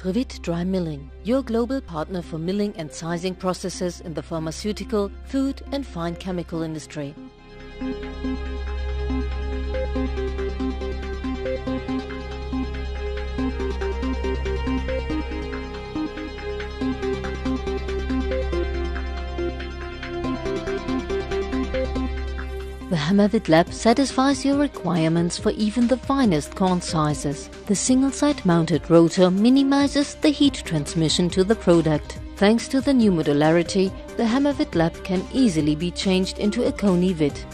Frewitt Dry Milling, your global partner for milling and sizing processes in the pharmaceutical, food, and fine chemical industry. The HammerWitt Lab satisfies your requirements for even the finest corn sizes. The single-side mounted rotor minimizes the heat transmission to the product. Thanks to the new modularity, the HammerWitt Lab can easily be changed into a ConiWitt.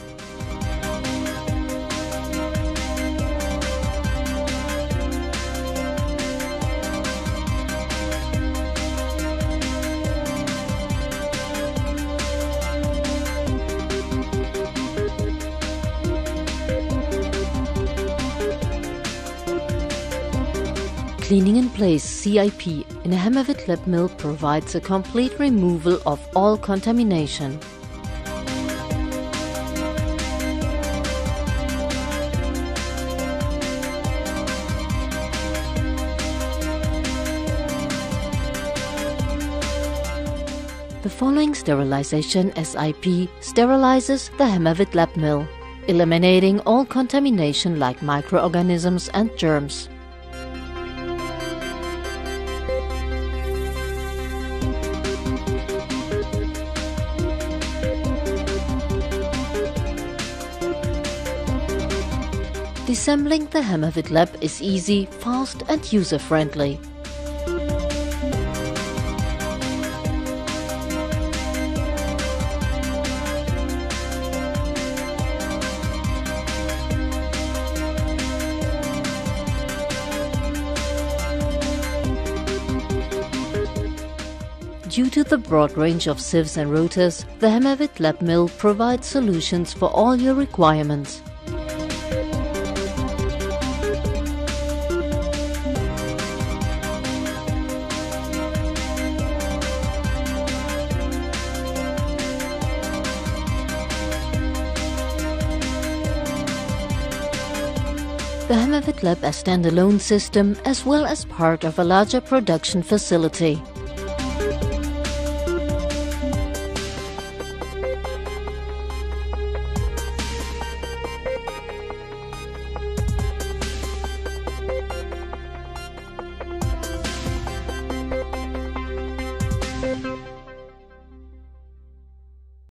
Cleaning in place CIP in a HammerWitt Lab mill provides a complete removal of all contamination. The following sterilization SIP sterilizes the HammerWitt Lab mill, eliminating all contamination like microorganisms and germs. Disassembling the HammerWitt Lab is easy, fast and user-friendly. Due to the broad range of sieves and rotors, the HammerWitt Lab mill provides solutions for all your requirements. The HammerWitt Lab a standalone system as well as part of a larger production facility.